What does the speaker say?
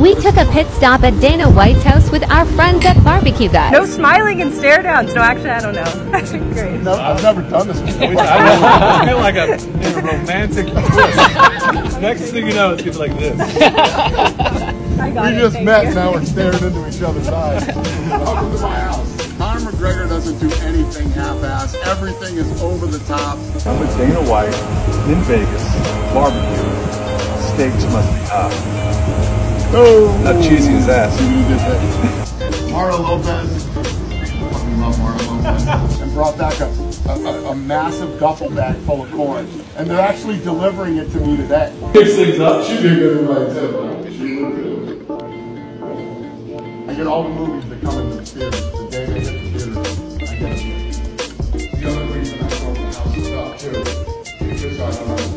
We took a pit stop at Dana White's house with our friends at Barbecue Guys. No smiling and stare downs. No, actually, I don't know. Great. No, I've never done this before. I feel like I'm in a romantic twist. Next thing you know, it's gonna be like this. I got We it. just met, you. now we're staring into each other's eyes. Welcome to my house. Conor McGregor doesn't do anything half-ass. Everything is over the top. I'm with Dana White in Vegas. Barbecue. Steaks must be hot. Oh. How cheesy is that? Mara Lopez. I fucking love Mara and brought back a, a, a massive duffel bag full of corn. And they're actually delivering it to me today. Picks things up. She'd did good in my tip. She would good. I get all the movies that come into the theater. The day they hit the theater, I get them. The other reason I call the house is up, too. Because I don't know.